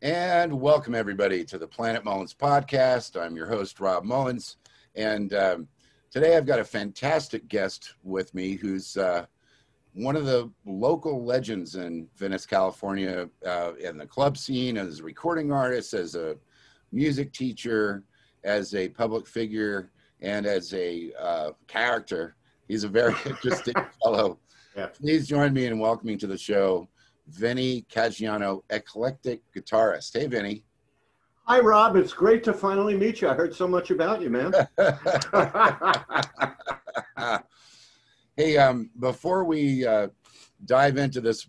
And welcome everybody to the Planet Mullins podcast. I'm your host, Rob Mullins. And um, today I've got a fantastic guest with me who's uh, one of the local legends in Venice, California, uh, in the club scene as a recording artist, as a music teacher, as a public figure, and as a uh, character. He's a very interesting fellow. Yeah. Please join me in welcoming to the show Vinnie Caggiano, eclectic guitarist. Hey, Vinnie. Hi, Rob. It's great to finally meet you. I heard so much about you, man. hey, um, before we uh, dive into this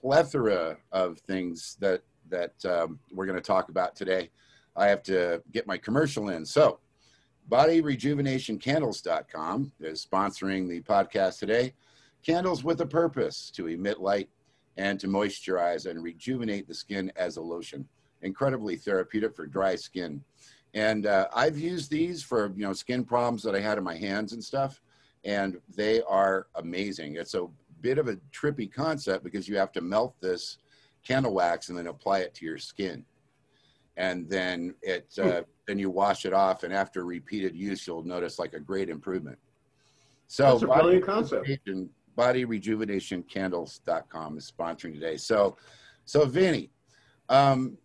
plethora of things that that um, we're going to talk about today, I have to get my commercial in. So, bodyrejuvenationcandles.com is sponsoring the podcast today. Candles with a purpose to emit light and to moisturize and rejuvenate the skin as a lotion. Incredibly therapeutic for dry skin. And uh, I've used these for you know skin problems that I had in my hands and stuff, and they are amazing. It's a bit of a trippy concept because you have to melt this candle wax and then apply it to your skin, and then it uh, then you wash it off, and after repeated use, you'll notice like a great improvement. So that's a brilliant concept bodyrejuvenationcandles.com is sponsoring today. So, so Vinnie, um,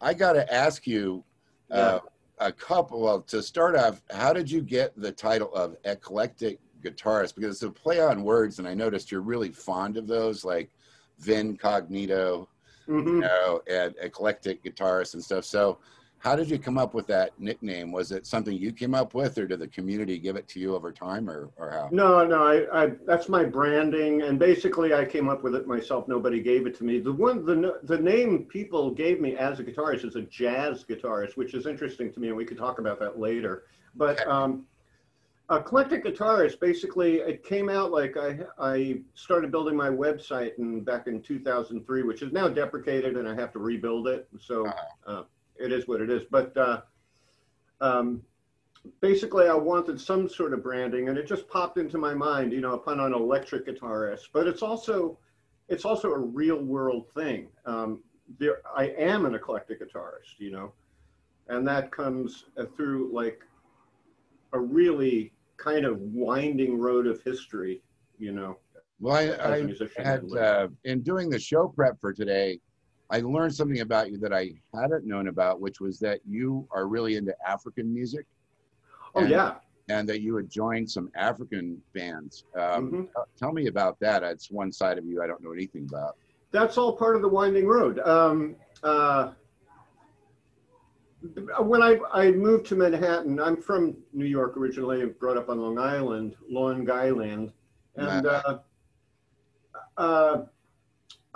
I got to ask you uh, yeah. a couple. Well, to start off, how did you get the title of eclectic guitarist? Because it's a play on words, and I noticed you're really fond of those, like Vin Cognito, mm-hmm. you know, and eclectic guitarist and stuff. So, how did you come up with that nickname? Was it something you came up with, or did the community give it to you over time, or, or how? No, no, I, I, that's my branding, and basically I came up with it myself. Nobody gave it to me. The one, the the name people gave me as a guitarist is a jazz guitarist, which is interesting to me, and we could talk about that later. But um, eclectic guitarist, basically, it came out like I I started building my website in back in 2003, which is now deprecated, and I have to rebuild it. So. Uh-huh. Uh, it is what it is. But uh, um, basically, I wanted some sort of branding, and it just popped into my mind. You know, upon an electric guitarist, but it's also it's also a real world thing. Um, there, I am an eclectic guitarist. You know, and that comes uh, through like a really kind of winding road of history. You know. Well, I, I had uh, in doing the show prep for today. I learned something about you that I hadn't known about, which was that you are really into African music. Oh and, yeah, and that you had joined some African bands. Um, mm-hmm. Tell me about that. It's one side of you I don't know anything about. That's all part of the winding road. Um, uh, when I, I moved to Manhattan, I'm from New York originally, brought up on Long Island, Long Island, and uh, uh,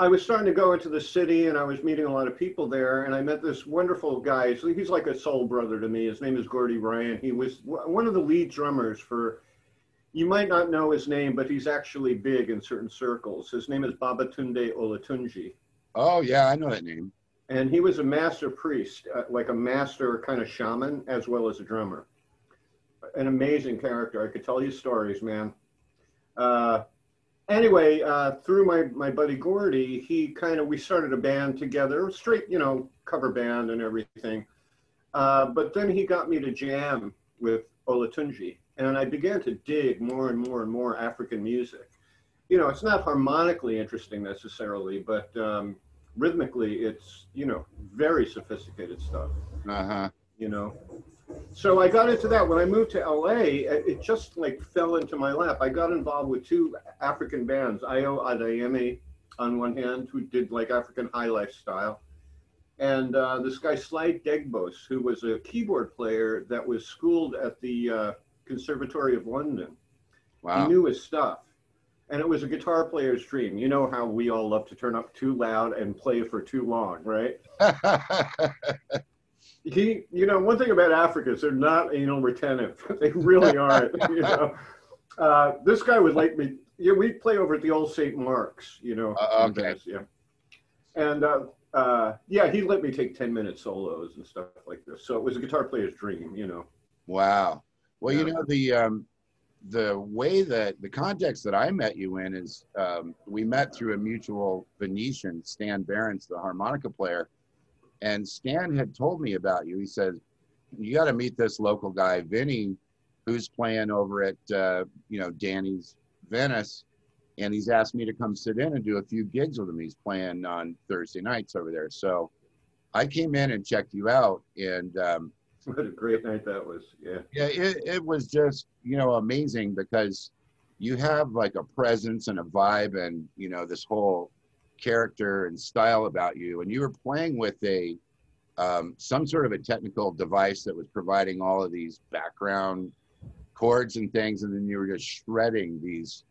I was starting to go into the city and I was meeting a lot of people there. And I met this wonderful guy. So he's like a soul brother to me. His name is Gordy Ryan. He was one of the lead drummers for, you might not know his name, but he's actually big in certain circles. His name is Babatunde Olatunji. Oh, yeah, I know that name. And he was a master priest, uh, like a master kind of shaman, as well as a drummer. An amazing character. I could tell you stories, man. Uh, anyway, uh, through my, my buddy Gordy, he kind of, we started a band together, straight, you know, cover band and everything. Uh, but then he got me to jam with Olatunji, and I began to dig more and more and more African music. You know, it's not harmonically interesting necessarily, but um, rhythmically, it's, you know, very sophisticated stuff. Uh huh. You know, so I got into that when I moved to LA. It just like fell into my lap. I got involved with two African bands, Ayo Adeyemi on one hand, who did like African highlife style, and uh, this guy Slide Degbos, who was a keyboard player that was schooled at the uh, Conservatory of London. Wow. He knew his stuff. And it was a guitar player's dream. You know how we all love to turn up too loud and play for too long, right? he, you know, one thing about Africa is they're not anal retentive. they really aren't. you know, uh, this guy would like me. Yeah, we play over at the old St. Mark's. You know. Uh, okay. yeah. And uh, uh, yeah, he let me take ten minute solos and stuff like this. So it was a guitar player's dream. You know. Wow. Well, yeah. you know the um, the way that the context that I met you in is um, we met through a mutual Venetian, Stan Behrens, the harmonica player and Stan had told me about you. He said, "You got to meet this local guy, Vinnie, who's playing over at uh, you know Danny's Venice." And he's asked me to come sit in and do a few gigs with him. He's playing on Thursday nights over there. So I came in and checked you out, and um, what a great night that was. Yeah. Yeah, it, it was just, you know, amazing because you have like a presence and a vibe and, you know, this whole character and style about you. And you were playing with a, um, some sort of a technical device that was providing all of these background chords and things. And then you were just shredding these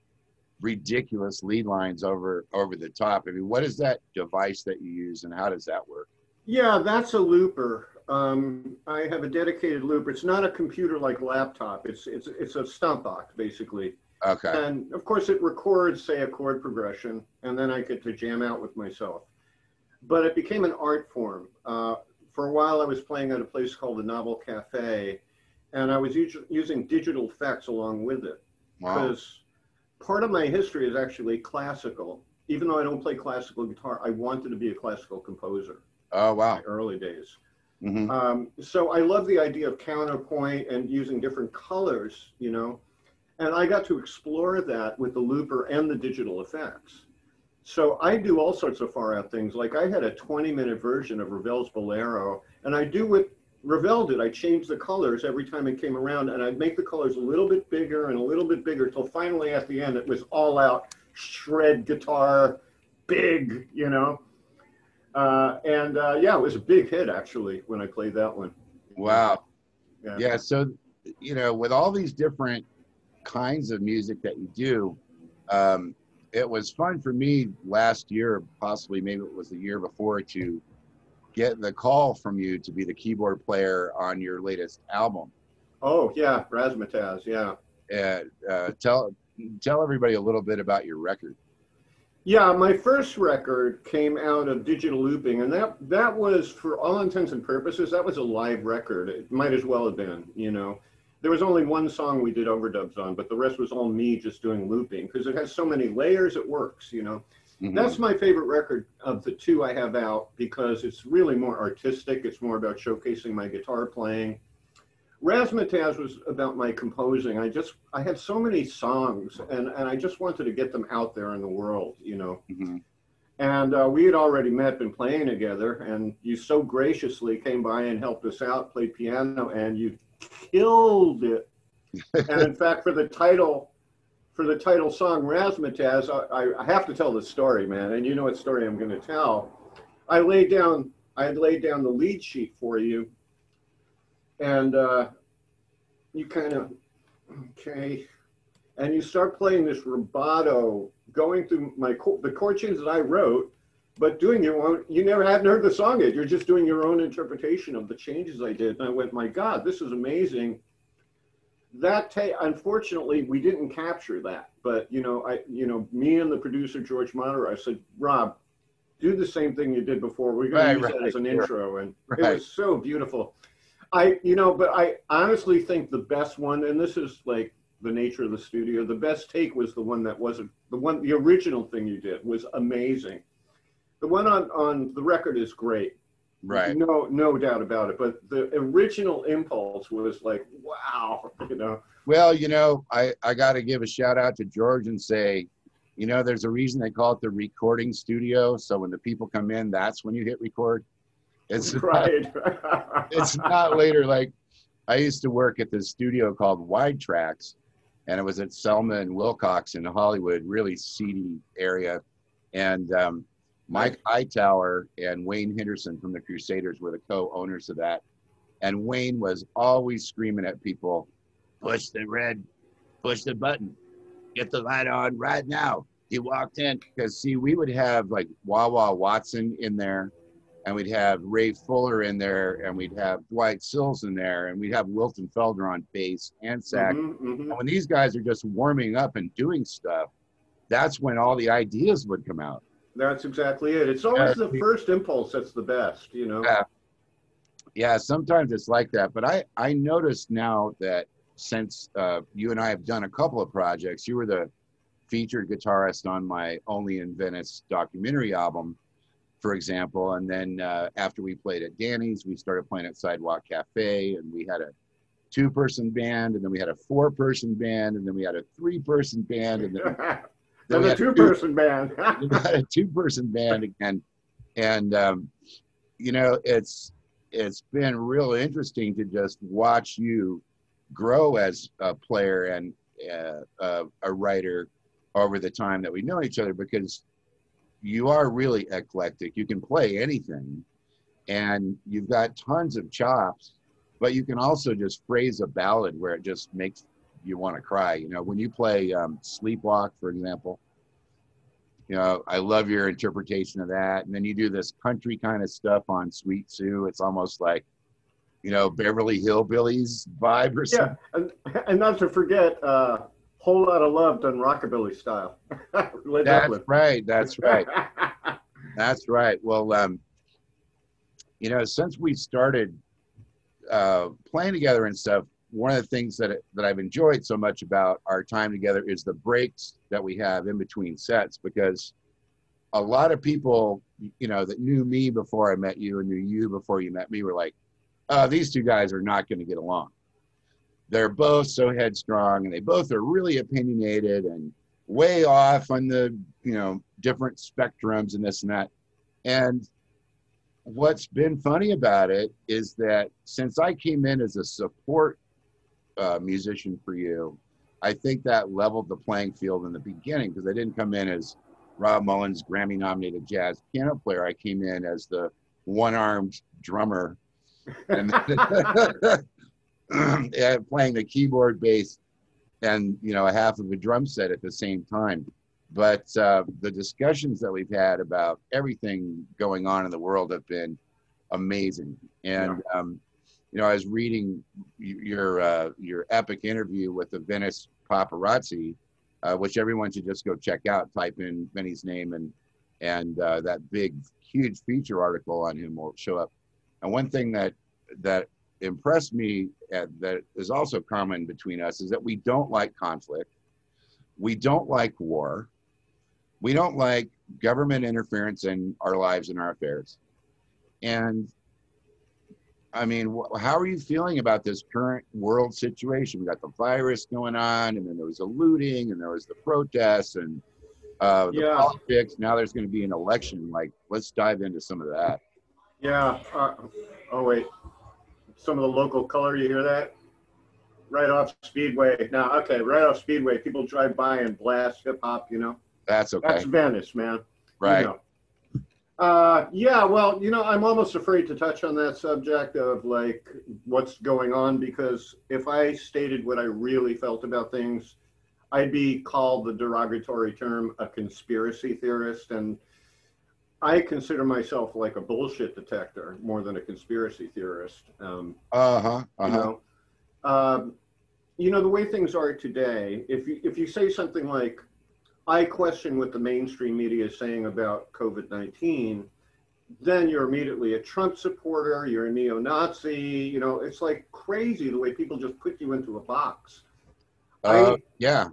ridiculous lead lines over, over the top. I mean, what is that device that you use and how does that work? Yeah, that's a looper. Um, I have a dedicated looper. It's not a computer like laptop. It's it's it's a stomp box basically. Okay. And of course, it records say a chord progression, and then I get to jam out with myself. But it became an art form. Uh, for a while, I was playing at a place called the Novel Cafe, and I was using digital effects along with it. Wow. Because part of my history is actually classical. Even though I don't play classical guitar, I wanted to be a classical composer. Oh wow. early days. hmm Um, so I love the idea of counterpoint and using different colors, you know, and I got to explore that with the looper and the digital effects. So I do all sorts of far out things. Like I had a 20 minute version of Ravel's Bolero, and I do what Ravel did. I changed the colors every time it came around, and I'd make the colors a little bit bigger and a little bit bigger till finally at the end it was all out shred guitar, big, you know. Uh, and uh, yeah, it was a big hit actually when I played that one. Wow. Yeah. Yeah. So, you know, with all these different kinds of music that you do, um, it was fun for me last year, possibly maybe it was the year before, to get the call from you to be the keyboard player on your latest album. Oh yeah, Razzmatazz. Yeah. And uh, tell tell everybody a little bit about your record. Yeah, my first record came out of digital looping, and that that was, for all intents and purposes, that was a live record. It might as well have been, you know. There was only one song we did overdubs on, but the rest was all me just doing looping because it has so many layers. It works, you know. Mhm. That's my favorite record of the two I have out because it's really more artistic. It's more about showcasing my guitar playing. Razzmatazz was about my composing. I just I had so many songs and, and I just wanted to get them out there in the world, you know. Mhm. And uh, we had already met, been playing together, and you so graciously came by and helped us out, played piano, and you killed it. and in fact, for the title, for the title song Razzmatazz, I, I have to tell the story, man. And you know what story I'm going to tell. I laid down, I had laid down the lead sheet for you, and uh, you kind of, okay, and you start playing this rubato, going through my the chord changes that I wrote, but doing your own. You never hadn't heard the song yet. You're just doing your own interpretation of the changes I did. And I went, my God, this is amazing. That ta- unfortunately we didn't capture that, but you know, I you know, me and the producer George Monter, I said, Rob, do the same thing you did before. We're going Right, to use right, that as an sure. intro, and it was so beautiful. I, you know, but I honestly think the best one, and this is like the nature of the studio, the best take was the one that wasn't the one, the original thing you did was amazing. The one on on the record is great, Right. no no doubt about it. But the original impulse was like, wow, you know. Well, you know, I, I got to give a shout out to George and say, you know, there's a reason they call it the recording studio. So when the people come in, that's when you hit record. It's Right. it's not later. Like I used to work at this studio called Wide Tracks, and it was at Selma and Wilcox in Hollywood, really seedy area. And um, Mike Hightower and Wayne Henderson from the Crusaders were the co-owners of that. And Wayne was always screaming at people, "Push the red, push the button, get the light on right now." He walked in because see, we would have like Wah Wah Watson in there and we'd have Ray Fuller in there, and we'd have Dwight Sills in there, and we'd have Wilton Felder on bass and sax. Mhm, mhm. And when these guys are just warming up and doing stuff, that's when all the ideas would come out. That's exactly it. It's always the first impulse that's the best, you know. Yeah. Yeah, sometimes it's like that. But I, I noticed now that since uh, you and I have done a couple of projects, you were the featured guitarist on my Only in Venice documentary album. for example. And then uh, after we played at Danny's, we started playing at Sidewalk Cafe, and we had a two-person band, and then we had a four-person band, and then we had a three-person band, and then, then a two-person band. a two-person band again, and um, you know, it's it's been real interesting to just watch you grow as a player and uh, a writer over the time that we know each other because you are really eclectic. You can play anything and you've got tons of chops, but you can also just phrase a ballad where it just makes you want to cry. You know, when you play um, Sleepwalk, for example, you know, I love your interpretation of that. And then you do this country kind of stuff on Sweet Sue. It's almost like, you know, Beverly Hillbillies vibe or something. Yeah, and, and not to forget, uh, Whole Lot of Love done rockabilly style. that's right. That's right. that's right. Well, um, you know, since we started uh, playing together and stuff, one of the things that that I've enjoyed so much about our time together is the breaks that we have in between sets because a lot of people, you know, that knew me before I met you and knew you before you met me were like, oh, these two guys are not going to get along. They're both so headstrong and they both are really opinionated and way off on the, you know, different spectrums and this and that. And what's been funny about it is that since I came in as a support uh, musician for you, I think that leveled the playing field in the beginning because I didn't come in as Rob Mullins, Grammy nominated jazz piano player. I came in as the one armed drummer and playing the keyboard, bass, and you know a half of a drum set at the same time. But uh, the discussions that we've had about everything going on in the world have been amazing, and yeah. um, you know, I was reading your uh, your epic interview with the Venice paparazzi, uh, which everyone should just go check out. Type in Vinnie's name and and uh, that big huge feature article on him will show up. And one thing that that impressed me at, that is also common between us is that we don't like conflict, we don't like war, we don't like government interference in our lives and our affairs, and I mean, how are you feeling about this current world situation? We got the virus going on, and then there was the looting, and there was the protests, and uh, the yeah. politics. Now there's going to be an election. Like, let's dive into some of that. Yeah. Uh, oh wait, some of the local color. You hear that? Right off Speedway. Now, okay, right off Speedway, people drive by and blast hip hop. You know. That's okay. That's Venice, man. Right. You know. Uh, yeah, well, you know, I'm almost afraid to touch on that subject of like what's going on because if I stated what I really felt about things, I'd be called the derogatory term a conspiracy theorist. And I consider myself like a bullshit detector more than a conspiracy theorist. Um, uh huh. Uh-huh. You know, um, you know the way things are today. If you if you say something like I question what the mainstream media is saying about COVID 19, then you're immediately a Trump supporter, you're a neo Nazi. You know, it's like crazy the way people just put you into a box. Uh, I, yeah.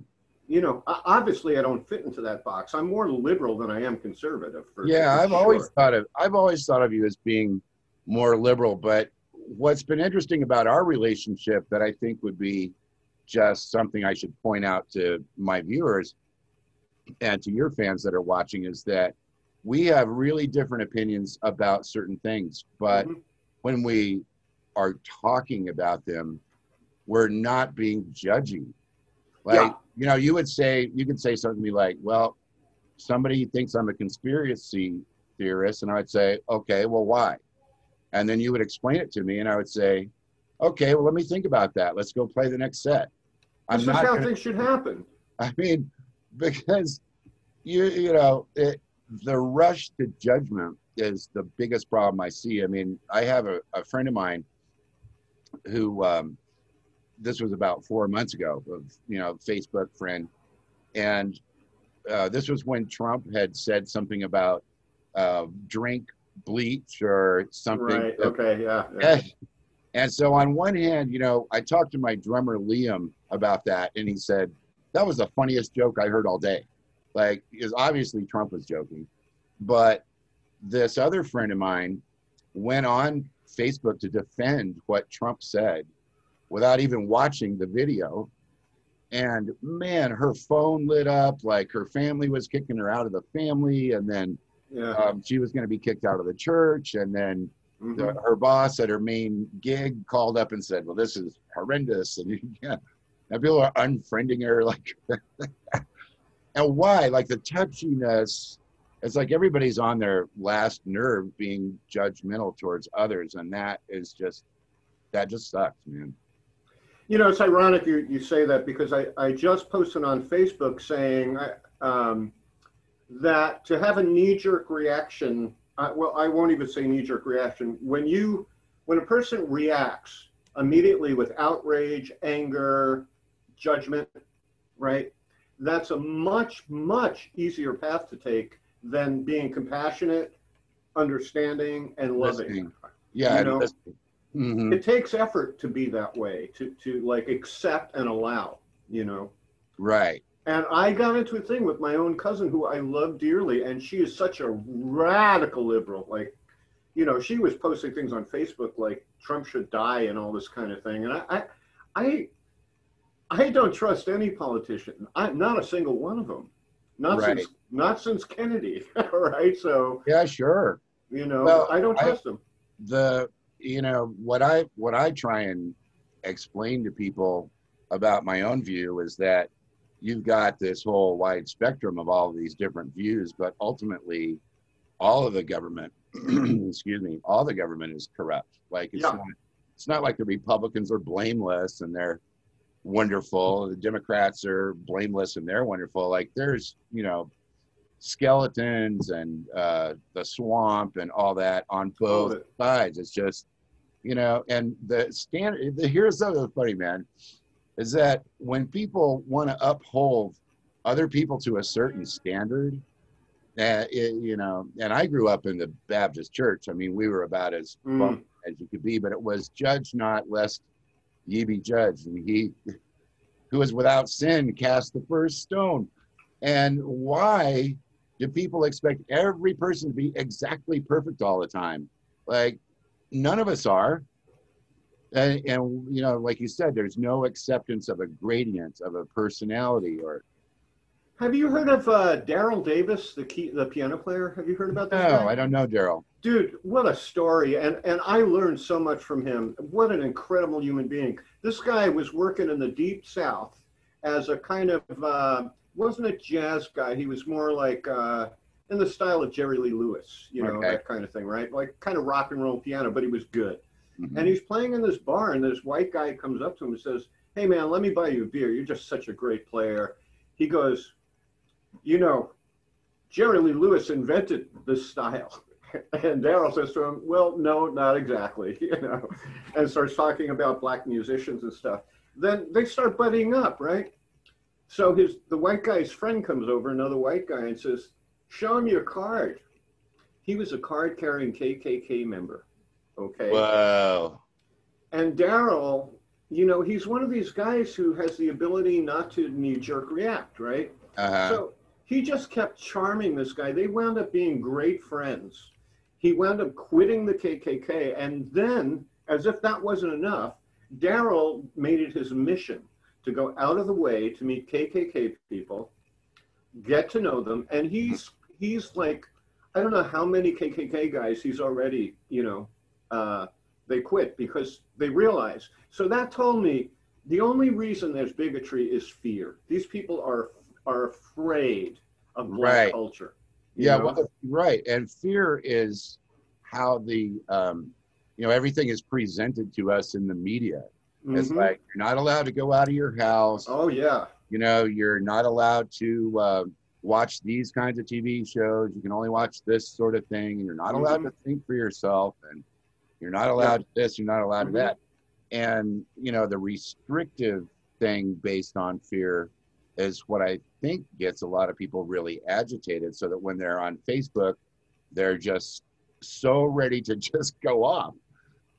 You know, obviously I don't fit into that box. I'm more liberal than I am conservative. For, yeah, for I've sure. always thought of I've always thought of you as being more liberal, but what's been interesting about our relationship that I think would be just something I should point out to my viewers and to your fans that are watching is that we have really different opinions about certain things, but mm-hmm. when we are talking about them, we're not being judging. Like, yeah. you know, you would say, you could say something to me like, well, somebody thinks I'm a conspiracy theorist. And I would say, okay, well, why? And then you would explain it to me, and I would say, okay, well, let me think about that. Let's go play the next set. I'm this is how gonna, things should happen. I mean, because you you know it, the rush to judgment is the biggest problem I see. I mean, I have a, a friend of mine who um, this was about four months ago of you know Facebook friend, and uh, this was when Trump had said something about uh, drink bleach or something. Right. Okay. Yeah. yeah. And so on one hand, you know, I talked to my drummer Liam about that, and he said that was the funniest joke I heard all day. Like, because obviously Trump was joking, but this other friend of mine went on Facebook to defend what Trump said without even watching the video. And man, her phone lit up like her family was kicking her out of the family. And then Yeah. um, she was going to be kicked out of the church. And then Mhm. the, her boss at her main gig called up and said, "Well, this is horrendous," and yeah, and people are unfriending her like, and why? Like the touchiness. It's like everybody's on their last nerve being judgmental towards others, and that is just that just sucks, man. You know, it's ironic you, you say that because I, I just posted on Facebook saying um, that to have a knee jerk reaction, I, well, I won't even say knee jerk reaction. When you, when a person reacts immediately with outrage, anger, judgment, right? That's a much, much easier path to take than being compassionate, understanding, and loving. Listening. Yeah, You know? Mhm. It takes effort to be that way, to, to like accept and allow, you know. right. And I got into a thing with my own cousin who I love dearly, and she is such a radical liberal. Like, you know, she was posting things on Facebook like Trump should die and all this kind of thing. And I, I, I, I don't trust any politician. I, not a single one of them. Not Right. since not since Kennedy. right. So Yeah, sure. you know, Well, I don't I- trust them. the you know what i what i try and explain to people about my own view is that you've got this whole wide spectrum of all of these different views but ultimately all of the government excuse me all the government is corrupt like it's Yeah. not it's not like the republicans are blameless and they're wonderful the democrats are blameless and they're wonderful like there's you know skeletons and uh, the swamp and all that on both sides. It's just, you know, and the standard. The, here's the other funny man, is that when people want to uphold other people to a certain standard, uh, it, you know, and I grew up in the Baptist church. I mean, we were about as Mm. as you could be, but it was judge not lest ye be judged. And he who is without sin cast the first stone. And why do people expect every person to be exactly perfect all the time? Like, none of us are. And, and you know, like you said, there's no acceptance of a gradient of a personality or Have you heard of uh, Daryl Davis, the key, the piano player? Have you heard about that? no, guy? I don't know, Daryl. Dude, what a story. And and I learned so much from him. What an incredible human being. This guy was working in the deep south as a kind of uh, wasn't a jazz guy. He was more like uh, in the style of Jerry Lee Lewis, you know, Okay. that kind of thing, right? Like kind of rock and roll piano, but he was good. Mhm. And he's playing in this bar, and this white guy comes up to him and says, Hey, man, let me buy you a beer. You're just such a great player. He goes, You know, Jerry Lee Lewis invented this style. And Daryl says to him, Well, no, not exactly, you know, and starts talking about black musicians and stuff. Then they start buddying up, right? So his the white guy's friend comes over, another white guy, and says, Show him your card. He was a card carrying KKK member. Okay. Wow. And Daryl, you know, he's one of these guys who has the ability not to knee jerk react, right? Uh-huh. So he just kept charming this guy. They wound up being great friends. He wound up quitting the KKK. And then, as if that wasn't enough, Daryl made it his mission to go out of the way to meet KKK people, get to know them. And he's, he's like, I don't know how many KKK guys he's already, you know, uh, they quit because they realize. So that told me the only reason there's bigotry is fear. These people are are afraid of black Right. culture. Yeah, well, right. And fear is how the, um, you know, everything is presented to us in the media. It's Mhm. like you're not allowed to go out of your house. oh yeah, You know, you're not allowed to uh, watch these kinds of TV shows. You can only watch this sort of thing, and you're not allowed to think for yourself. And you're not allowed this. You're not allowed Mhm. to that. And you know, the restrictive thing based on fear is what I think gets a lot of people really agitated. So that when they're on Facebook, they're just so ready to just go off.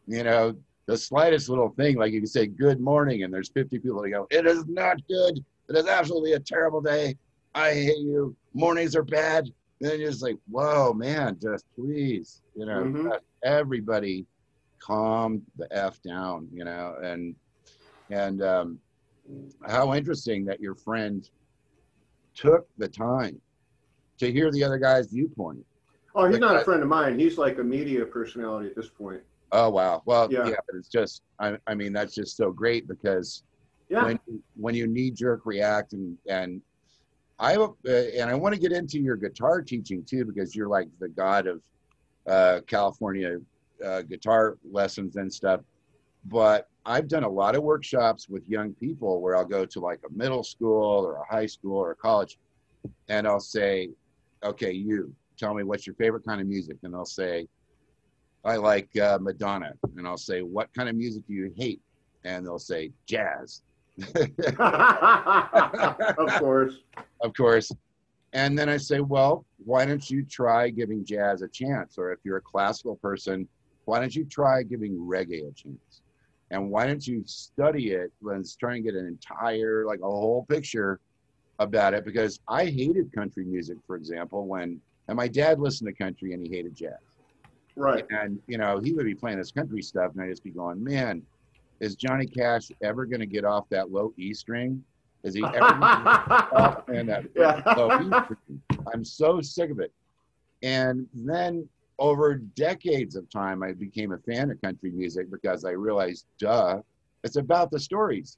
You know, the slightest little thing, like you can say good morning, and there's 50 people that go, it is not good. It is absolutely a terrible day. I hate you. Mornings are bad. then you're just like, whoa, man, just please, you know, Mhm. everybody calm the f down, you know, and and um, how interesting that your friend took the time to hear the other guy's viewpoint. Oh, he's not a friend of mine. He's like a media personality at this point. Oh wow, well, yeah, Yeah. but it's just, I, I mean, that's just so great because Yeah. when when you knee jerk react and and I uh, and I want to get into your guitar teaching too because you're like the god of uh, California uh, guitar lessons and stuff. But I've done a lot of workshops with young people where I'll go to like a middle school or a high school or a college, and I'll say, "Okay, you tell me what's your favorite kind of music," and they'll say, "I like uh, Madonna," and I'll say, "What kind of music do you hate?" And they'll say, "Jazz." of course. of course. And then I say, well, why don't you try giving jazz a chance? Or if you're a classical person, why don't you try giving reggae a chance? And why don't you study it? Let's try and get an entire, like a whole picture about it. Because I hated country music, for example, when, and my dad listened to country and he hated jazz. Right. And, you know, he would be playing this country stuff and I'd just be going, man, is Johnny Cash ever going to get off that low E string? Is he ever going to stop playing that Yeah. low E string? I'm so sick of it. And then over decades of time, I became a fan of country music because I realized, duh, it's about the stories.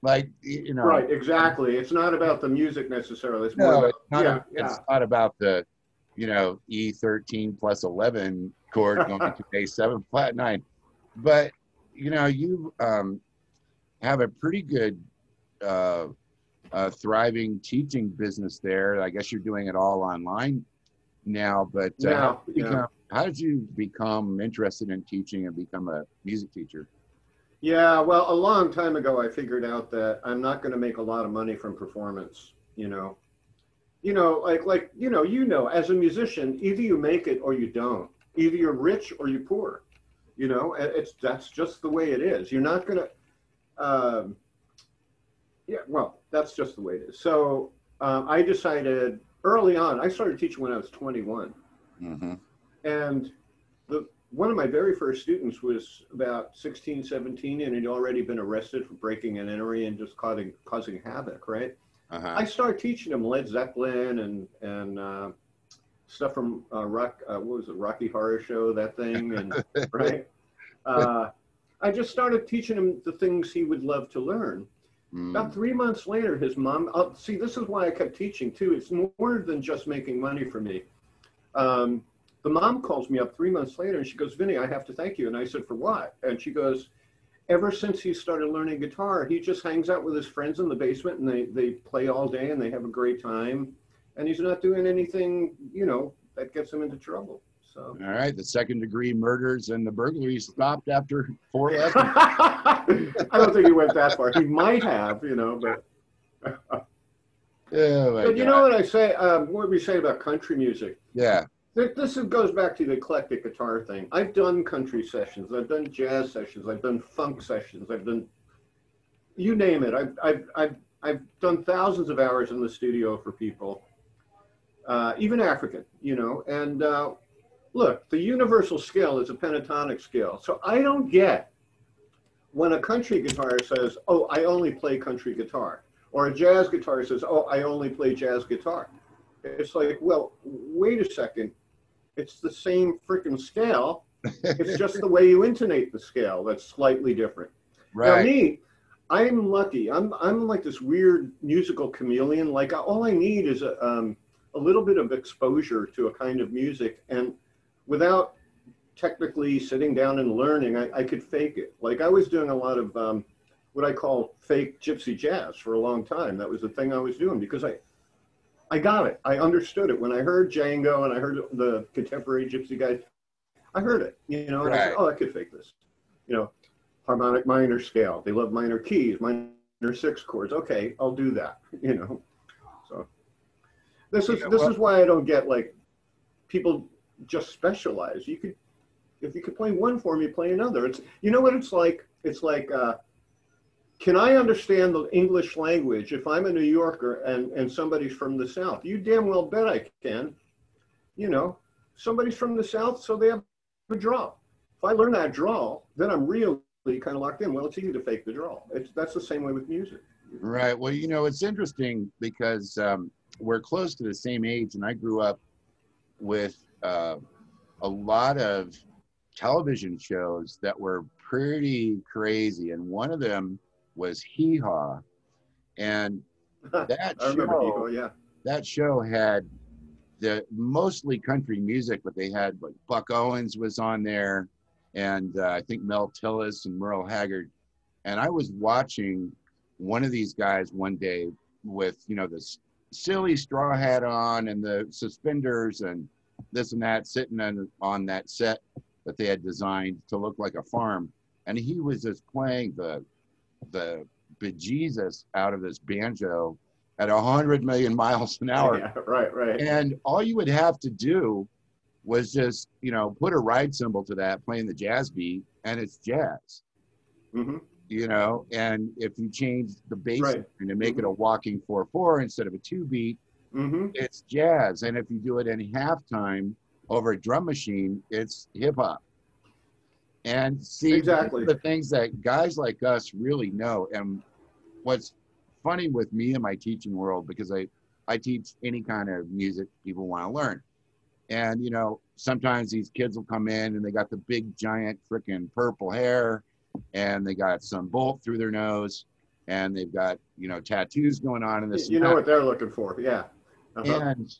Like, you know, Right, exactly. It's not about the music necessarily. It's more no, about, it's not, yeah, it's yeah. not about the, you know, E13 plus 11 chord going to A7 flat nine. But, you know, you um, have a pretty good, uh, uh, thriving teaching business there. I guess you're doing it all online now, but uh, Yeah, how, did yeah. become, how did you become interested in teaching and become a music teacher? Yeah, well, a long time ago, I figured out that I'm not going to make a lot of money from performance. You know, you know, like like you know, you know, as a musician, either you make it or you don't. Either you're rich or you're poor. You know, it's that's just the way it is. You're not going to. Um, yeah, well, that's just the way it is. So um, I decided early on. I started teaching when I was 21. Mm-hmm. And the one of my very first students was about 16, 17, and he'd already been arrested for breaking and entering and just causing causing havoc. Right. Uh-huh. I started teaching him Led Zeppelin and and uh, stuff from uh, Rock. Uh, what was it? Rocky Horror Show. That thing. And right. Uh, I just started teaching him the things he would love to learn. Mm. About three months later, his mom. Uh, see, this is why I kept teaching too. It's more than just making money for me. Um, the mom calls me up three months later and she goes, "Vinnie, I have to thank you." And I said, "For what?" And she goes, "Ever since he started learning guitar, he just hangs out with his friends in the basement and they they play all day and they have a great time, and he's not doing anything, you know, that gets him into trouble." So. All right, the second degree murders and the burglaries stopped after four. I don't think he went that far. He might have, you know, but. Oh But you God. know what I say? Um, what we say about country music? Yeah. This goes back to the eclectic guitar thing. I've done country sessions. I've done jazz sessions. I've done funk sessions. I've done, you name it. I've, I've, I've, I've done thousands of hours in the studio for people, uh, even African, you know. And uh, look, the universal scale is a pentatonic scale. So I don't get when a country guitarist says, "Oh, I only play country guitar," or a jazz guitarist says, "Oh, I only play jazz guitar." It's like, well, wait a second. It's the same freaking scale. It's just the way you intonate the scale that's slightly different. Now, right. me, I'm lucky. I'm I'm like this weird musical chameleon. Like all I need is a um, a little bit of exposure to a kind of music, and without technically sitting down and learning, I, I could fake it. Like I was doing a lot of um, what I call fake gypsy jazz for a long time. That was the thing I was doing because I I got it. I understood it when I heard Django and I heard the contemporary gypsy guys. I heard it, you know, and I said, "Oh, I could fake this." You know, harmonic minor scale. They love minor keys, minor six chords. Okay, I'll do that. You know, so this is Yeah, this well- is why I don't get like people just specialize. You could if you could play one form, you play another. It's you know what it's like. It's like. Uh, can I understand the English language if I'm a New Yorker and, and somebody's from the South? You damn well bet I can. you know, somebody's from the South, so they have a draw. If I learn that draw, then I'm really kind of locked in. Well, it's easy to fake the draw. It's, that's the same way with music. Right. Well, you know, it's interesting because um, we're close to the same age, and I grew up with uh, a lot of television shows that were pretty crazy, and one of them was Hee Haw, and that show, yeah. that show had the mostly country music, but they had like Buck Owens was on there, and uh, I think Mel Tillis and Merle Haggard, and I was watching one of these guys one day with you know this silly straw hat on and the suspenders and this and that sitting on, on that set that they had designed to look like a farm. And he was just playing the the bejesus out of this banjo at a hundred million miles an hour. Yeah, right, right. and all you would have to do was just you know put a ride cymbal to that playing the jazz beat and it's jazz. Hmm you know, and if you change the bass Right. and make it a walking four four instead of a two beat, hmm it's jazz. And if you do it in halftime over a drum machine, it's hip hop. And see, Exactly. the things that guys like us really know. And what's funny with me in my teaching world, because I, I teach any kind of music people want to learn. And, you know, sometimes these kids will come in and they got the big, giant, freaking purple hair and they got some bolt through their nose and they've got, you know, tattoos going on in this. You know what they're looking for, yeah. Uh-huh. And,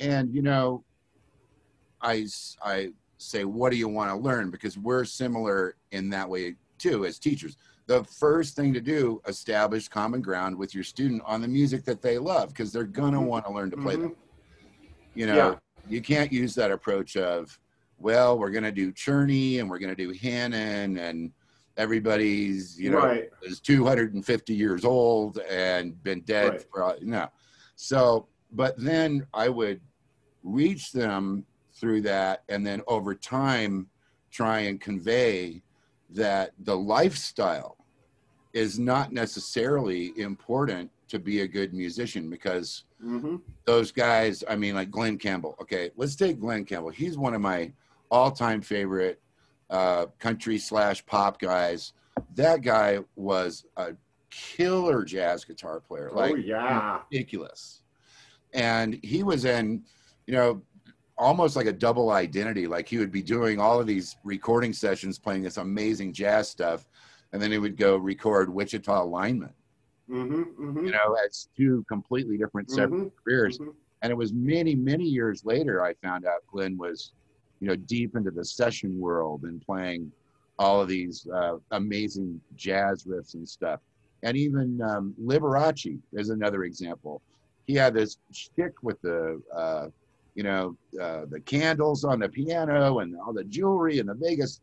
and, you know, I I say, what do you want to learn? Because we're similar in that way too as teachers. The first thing to do, establish common ground with your student on the music that they love because they're going to Mhm. want to learn to play Mhm. them. You know, Yeah. you can't use that approach of, well, we're going to do Czerny and we're going to do Hanon and everybody's, you know, right. is 250 years old and been dead Right. for no. So, but then I would reach them through that and then over time try and convey that the lifestyle is not necessarily important to be a good musician because hmm those guys, I mean, like Glen Campbell. Okay, let's take Glen Campbell. He's one of my all-time favorite uh, country slash pop guys. That guy was a killer jazz guitar player, like oh, yeah. ridiculous. And he was in, you know, almost like a double identity. Like he would be doing all of these recording sessions, playing this amazing jazz stuff, and then he would go record Wichita Lineman. hmm hmm You know, as two completely different separate careers. Mhm. And it was many, many years later I found out Glen was, you know, deep into the session world and playing all of these uh, amazing jazz riffs and stuff. And even um, Liberace is another example. He had this shtick with the, uh, you know, uh, the candles on the piano and all the jewelry and the Vegas.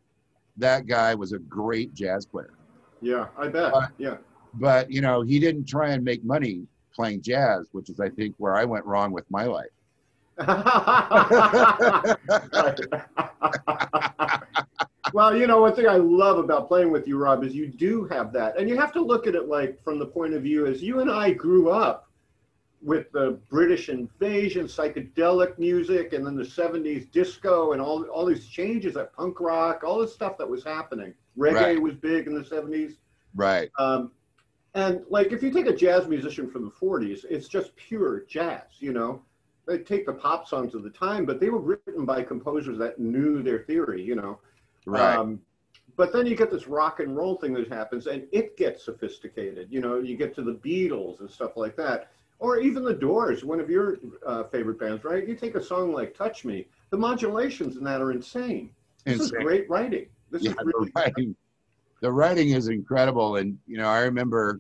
That guy was a great jazz player Yeah, I bet. Uh, yeah. but you know he didn't try and make money playing jazz which is i think where i went wrong with my life well, you know, one thing I love about playing with you, Rob, is you do have that. And you have to look at it like from the point of view as you and I grew up with the British invasion, psychedelic music, and then the 70s disco and all, all these changes at punk rock, all this stuff that was happening. Reggae Right. was big in the 70s. right Um, and like if you take a jazz musician from the 40s, it's just pure jazz, you know. They take the pop songs of the time, but they were written by composers that knew their theory, you know. right Um, but then you get this rock and roll thing that happens, and it gets sophisticated. You know, you get to the Beatles and stuff like that, or even the Doors, one of your uh, favorite bands, right? You take a song like "Touch Me," the modulations in that are insane. This is great writing. This yeah, is really the writing the writing is incredible and you know i remember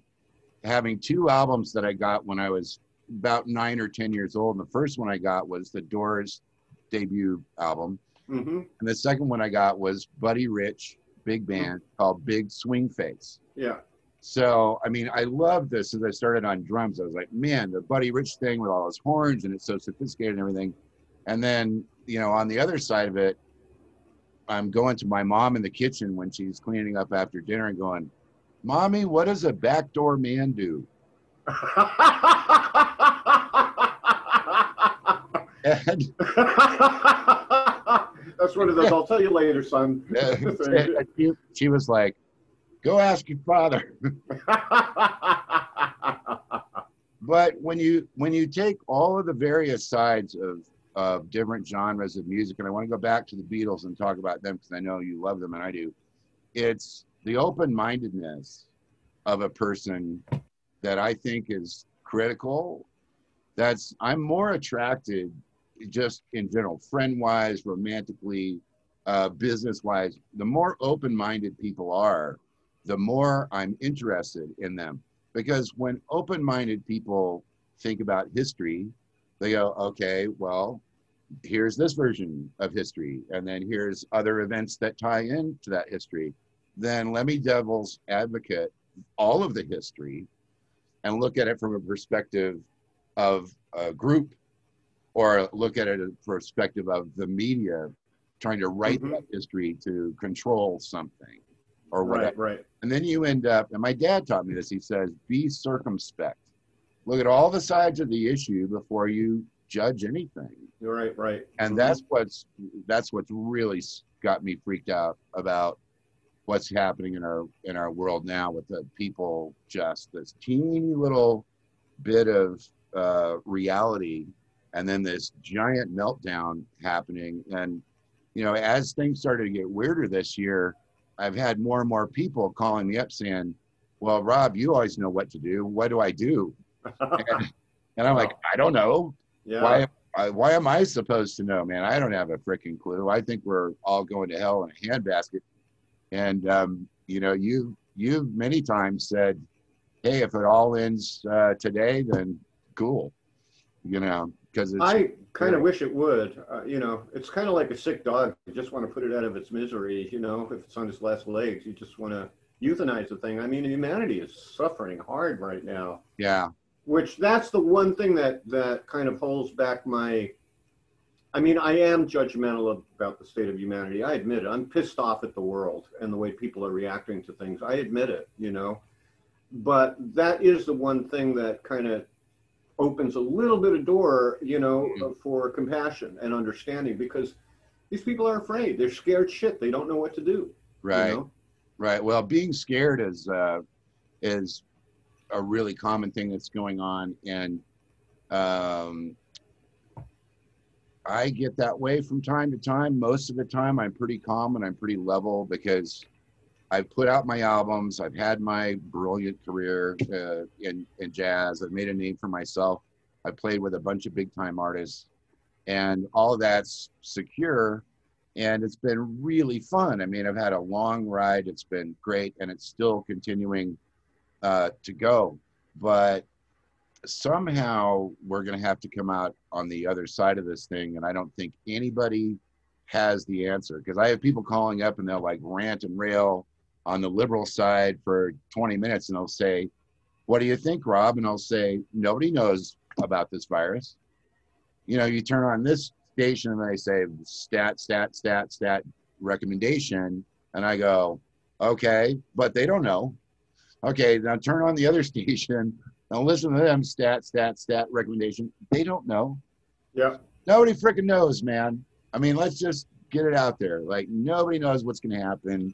having two albums that i got when i was about nine or ten years old and the first one i got was the doors debut album hmm and the second one i got was buddy rich big band called big swing face Yeah. So, I mean, I love this as I started on drums. I was like, man, the Buddy Rich thing with all his horns and it's so sophisticated and everything. And then, you know, on the other side of it, I'm going to my mom in the kitchen when she's cleaning up after dinner and going, Mommy, what does a backdoor man do? And, That's one of those. I'll tell you later, son. she, she was like, "Go ask your father." but when you when you take all of the various sides of of different genres of music, and I want to go back to the Beatles and talk about them because I know you love them and I do. It's the open mindedness of a person that I think is critical. That's I'm more attracted, just in general, friend wise, romantically, uh, business wise. The more open minded people are, the more I'm interested in them. Because when open minded people think about history, they go, okay, well, here's this version of history, and then here's other events that tie into that history. Then let me devil's advocate all of the history and look at it from a perspective of a group or look at it a perspective of the media trying to write Mhm. that history to control something or whatever. right, right. And then you end up, and my dad taught me this. He says, be circumspect. Look at all the sides of the issue before you judge anything. You're right, right. And Mhm. that's what's that's what's really got me freaked out about what's happening in our in our world now with the people just this teeny little bit of uh, reality and then this giant meltdown happening and you know as things started to get weirder this year i've had more and more people calling me up saying well rob you always know what to do what do i do and, and i'm like i don't know yeah. why I, why am I supposed to know, man? I don't have a freaking clue. I think we're all going to hell in a handbasket. And um, you know, you you've many times said, "Hey, if it all ends uh, today, then cool." You know, because it's I kind of wish it would. Uh, you know, it's kind of like a sick dog. You just want to put it out of its misery. You know, if it's on its last legs, you just want to euthanize the thing. I mean, humanity is suffering hard right now. yeah, which that's the one thing that that kind of holds back my i mean i am judgmental about the state of humanity i admit it i'm pissed off at the world and the way people are reacting to things i admit it you know but that is the one thing that kind of opens a little bit of door you know Mhm. for compassion and understanding because these people are afraid they're scared shit they don't know what to do right, you know? right. Well, being scared is uh, is a really common thing that's going on, and um, I get that way from time to time. Most of the time, I'm pretty calm and I'm pretty level because I've put out my albums. I've had my brilliant career uh, in in jazz. I've made a name for myself. I've played with a bunch of big time artists, and all that's secure. And it's been really fun. I mean, I've had a long ride. It's been great, and it's still continuing uh, to go. But somehow we're going to have to come out on the other side of this thing. And I don't think anybody has the answer because I have people calling up and they'll like rant and rail on the liberal side for 20 minutes and they'll say, What do you think, Rob? And I'll say, Nobody knows about this virus. You know, you turn on this station and they say stat, stat, stat, stat recommendation. And I go, Okay, but they don't know. Okay, now turn on the other station and listen to them stat, stat, stat recommendation. They don't know. yeah Nobody freaking knows, man. I mean, let's just get it out there. Like nobody knows what's going to happen.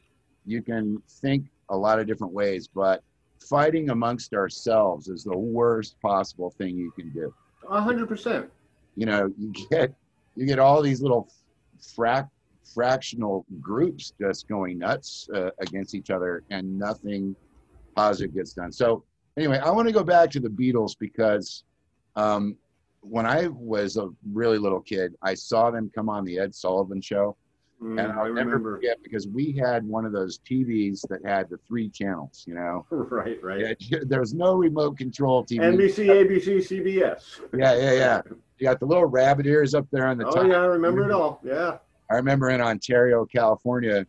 You can think a lot of different ways, but fighting amongst ourselves is the worst possible thing you can do. a hundred percent You know, you get you get all these little frac fractional groups just going nuts uh, against each other, and nothing positive gets done. So anyway, I want to go back to the Beatles because um, when I was a really little kid, I saw them come on the Ed Sullivan Show, Mm, and i I'll never forget because we had one of those TVs that had the three channels. You know, right right Yeah, there was no remote control TV. nbc abc cbs Yeah, yeah, yeah. You got the little rabbit ears up there on the oh top. Oh, yeah i remember it all yeah I remember in Ontario, California,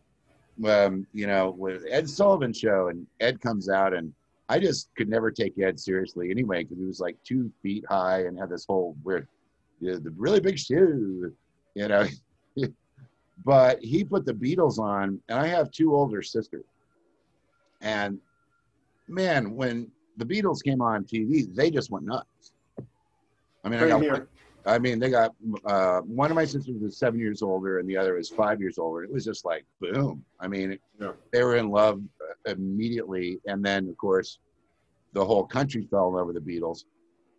um, you know, with Ed Sullivan show, and Ed comes out, and I just could never take Ed seriously anyway because he was like two feet high and had this whole weird, you know, the really big shoe, you know. but he put the Beatles on, and I have two older sisters, and man, when the Beatles came on TV, they just went nuts. I mean, I got I mean, they got uh, one of my sisters was seven years older, and the other is five years older. It was just like boom. I mean, Yeah. they were in love uh, immediately, and then of course, the whole country fell in love with the Beatles.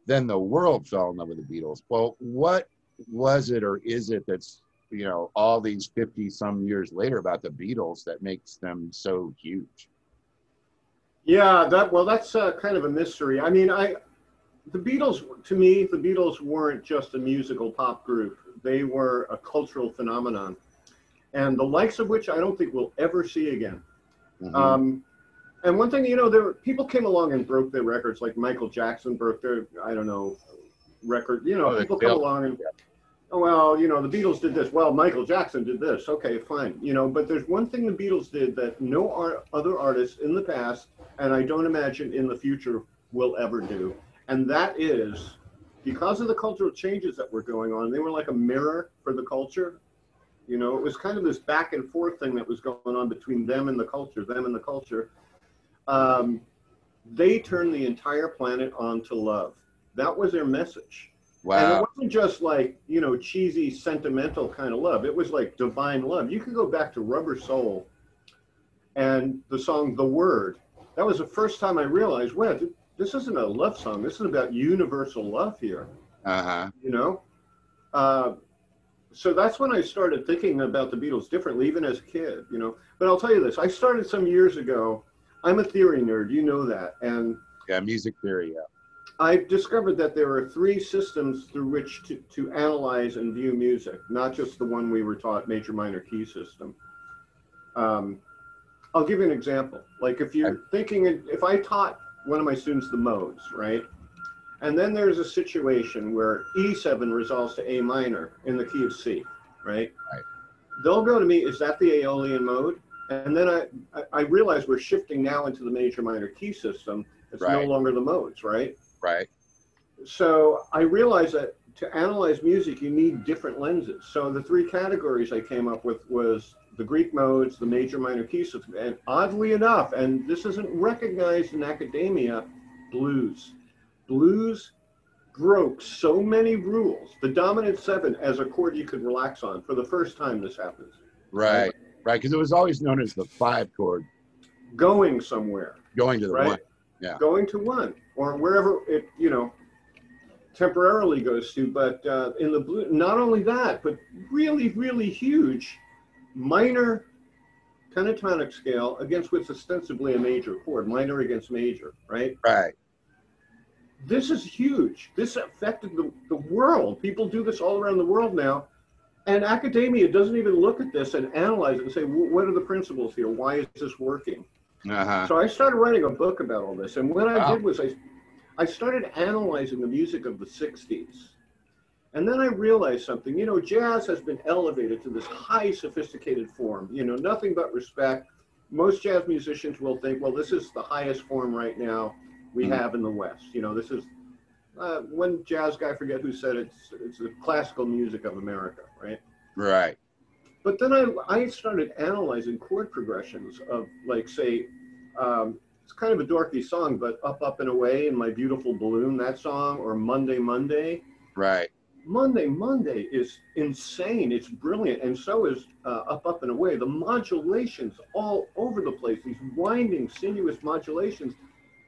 Then the world fell in love with the Beatles. Well, what was it, or is it that's you know all these fifty some years later about the Beatles that makes them so huge? Yeah, that well, that's uh, kind of a mystery. I mean, I the Beatles to me, the Beatles weren't just a musical pop group; they were a cultural phenomenon, and the likes of which I don't think we'll ever see again. Mhm. Um, and one thing, you know, there were, people came along and broke their records, like Michael Jackson broke their, I don't know, record. You know, Oh, people come along and, oh, well, you know, the Beatles did this. Well, Michael Jackson did this. Okay, fine. You know, but there's one thing the Beatles did that no art, other artists in the past, and I don't imagine in the future, will ever do. And that is because of the cultural changes that were going on, they were like a mirror for the culture. You know, it was kind of this back and forth thing that was going on between them and the culture, them and the culture. Um, they turned the entire planet on to love. That was their message. And it wasn't just like, you know, cheesy, sentimental kind of love. It was like divine love. You could go back to Rubber Soul and the song The Word. That was the first time I realized, well, th- this isn't a love song. This is about universal love here Uh huh. you know uh, so that's when i started thinking about the beatles differently even as a kid you know but i'll tell you this i started some years ago i'm a theory nerd you know that and Yeah, music theory. Yeah. I discovered that there are three systems through which to, to analyze and view music not just the one we were taught major minor key system um, i'll give you an example like if you're thinking if i taught one of my students the modes right and then there's a situation where E7 resolves to A minor in the key of C, right? Right. They'll go to me, is that the Aeolian mode? And then I, I, I realize we're shifting now into the major minor key system. It's no longer the modes, right? Right. So I realized that to analyze music, you need different lenses. So the three categories I came up with was the Greek modes, the major minor keys, and oddly enough, and this isn't recognized in academia, blues. Blues broke so many rules. The dominant seven as a chord you could relax on. For the first time, this happens. Right. Right. Because it was always known as the five chord Going somewhere. going to the Right. one. Yeah. going to one or wherever it you know temporarily goes to but uh, in the blue not only that but really really huge minor pentatonic scale against what's ostensibly a major chord minor against major right? Right. this is huge. This affected the, the world. People do this all around the world now. And academia doesn't even look at this and analyze it and say what are the principles here? Why is this working Uh huh. so I started writing a book about all this, and what I Wow. did was I, I started analyzing the music of the '60s, and then I realized something. You know, jazz has been elevated to this high, sophisticated form. You know, nothing but respect. Most jazz musicians will think, well, this is the highest form right now we Mhm. have in the West. You know, this is uh, one jazz guy, I forget who said it, it's, it's the classical music of America, right? Right. But then I, I started analyzing chord progressions of, like, say, um, it's kind of a dorky song, but Up, Up and Away and My Beautiful Balloon, that song, or Monday, Monday. Right. Monday, Monday is insane. It's brilliant. And so is uh, Up, Up and Away. The modulations all over the place, these winding, sinuous modulations.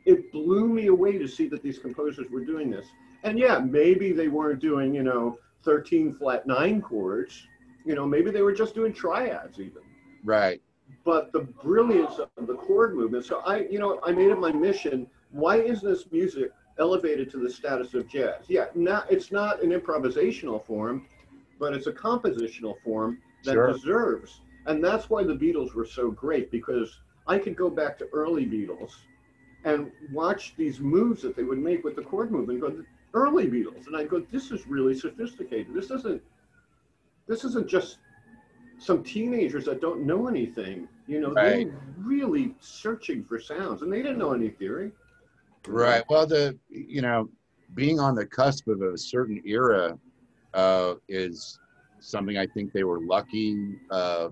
It blew me away to see that these composers were doing this. And yeah, maybe they weren't doing, you know, 13 flat nine chords. You know, maybe they were just doing triads even Right. but the brilliance of the chord movement. So I, you know, I made it my mission. Why is this music elevated to the status of jazz? Yeah, not it's not an improvisational form, but it's a compositional form that Sure. deserves. And that's why the Beatles were so great because I could go back to early Beatles and watch these moves that they would make with the chord movement. Go early Beatles, and I go, this is really sophisticated. This isn't. This isn't just some teenagers that don't know anything. You know, Right. they're really searching for sounds, and they didn't know any theory. Right. Well, the you know, being on the cusp of a certain era uh, is something I think they were lucky uh,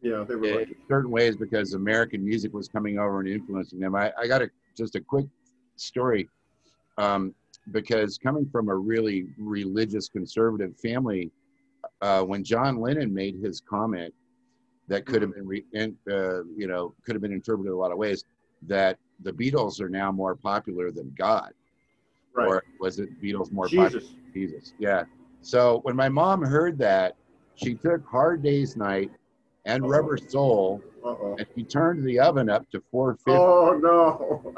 Yeah, they were in certain ways because American music was coming over and influencing them. I, I got a just a quick story. Um, because coming from a really religious conservative family, uh, when John Lennon made his comment that could have been, re- in, uh, you know, could have been interpreted a lot of ways, that the Beatles are now more popular than God, Right. or was it Beatles more popular? Jesus. than Jesus? Yeah. So when my mom heard that, she took Hard Day's Night and Oh. Rubber Soul, Uh-oh. and she turned the oven up to 450. Oh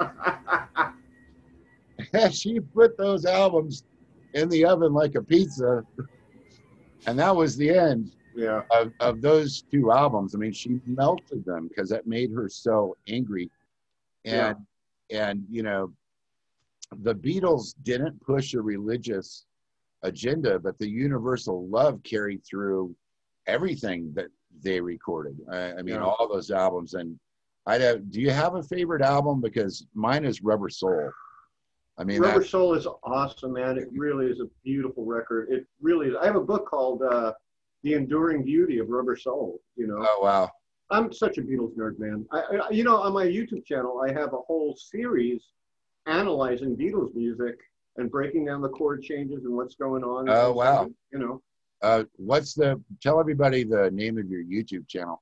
no. she put those albums in the oven like a pizza. And that was the end yeah. of, of those two albums. I mean, she melted them because that made her so angry. And and you know, the Beatles didn't push a religious agenda, but the universal love carried through everything that they recorded. I, I mean, Yeah. all those albums. And I. Do you have a favorite album? Because mine is Rubber Soul. I mean, Rubber Soul is awesome, man. It really is a beautiful record. It really is. I have a book called uh, The Enduring Beauty of Rubber Soul. You know, oh wow, I'm such a Beatles nerd, man. I, I, you know, on my YouTube channel, I have a whole series analyzing Beatles music and breaking down the chord changes and what's going on. Oh, wow. You know, uh, what's the? Tell everybody the name of your YouTube channel.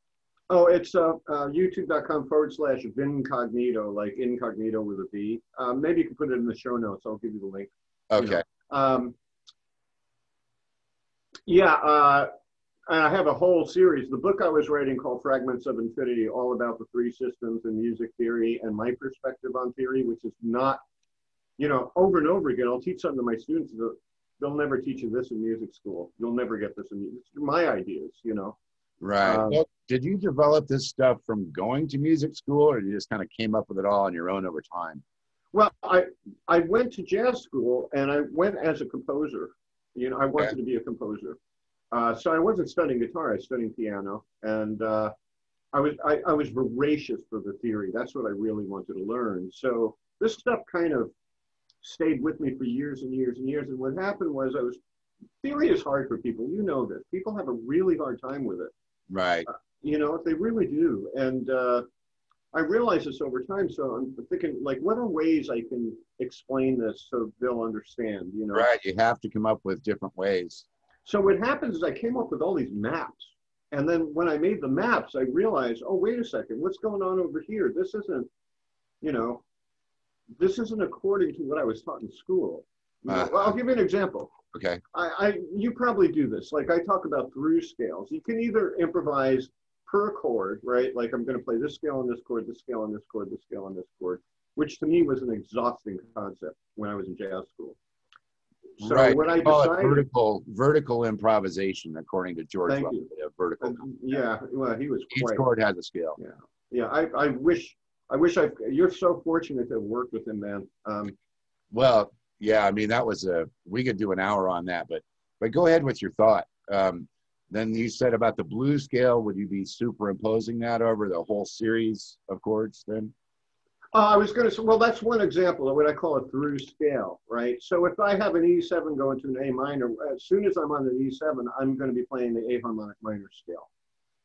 Oh, it's uh, uh, youtube.com forward slash vincognito, like incognito with a V. Um, maybe you can put it in the show notes. I'll give you the link. Okay. Um, yeah, uh, and I have a whole series. The book I was writing called Fragments of Infinity, all about the three systems and music theory and my perspective on theory, which is not, you know, over and over again. I'll teach something to my students. that They'll never teach you this in music school. You'll never get this in music. My ideas, you know. Right. Um, did you develop this stuff from going to music school, or you just kind of came up with it all on your own over time? Well, I I went to jazz school and I went as a composer. You know, I wanted Okay. to be a composer. Uh, so I wasn't studying guitar; I was studying piano, and uh, I was I, I was voracious for the theory. That's what I really wanted to learn. So this stuff kind of stayed with me for years and years and years. And what happened was I was theory is hard for people. You know this. People have a really hard time with it Right. you know they really do and uh, i realize this over time so i'm thinking like what are ways i can explain this so they'll understand you know Right. You have to come up with different ways. so what happens is i came up with all these maps and then when i made the maps i realized oh wait a second what's going on over here this isn't you know this isn't according to what i was taught in school You know, Uh-huh. well, i'll give you an example Okay. I, I you probably do this. Like I talk about through scales. You can either improvise per chord, right? Like I'm going to play this scale on this chord, this scale on this chord, this scale on this chord, which to me was an exhausting concept when I was in jazz school. So right. when I We call it decided, vertical vertical improvisation, according to George. Thank Russell, you. yeah, vertical. uh, yeah, well, he was Each quite. chord has a scale. Yeah, I, I wish, I wish I. You're so fortunate to have worked with him, man. Um, Well, yeah. I mean, that was a. We could do an hour on that, but but go ahead with your thought. Um, then you said about the blues scale. Would you be superimposing that over the whole series of chords? Then. Uh, I was going to say, well, that's one example of what I call a through scale, right? So if I have an E7 going to an A minor, as soon as I'm on an E7, I'm going to be playing the A harmonic minor scale.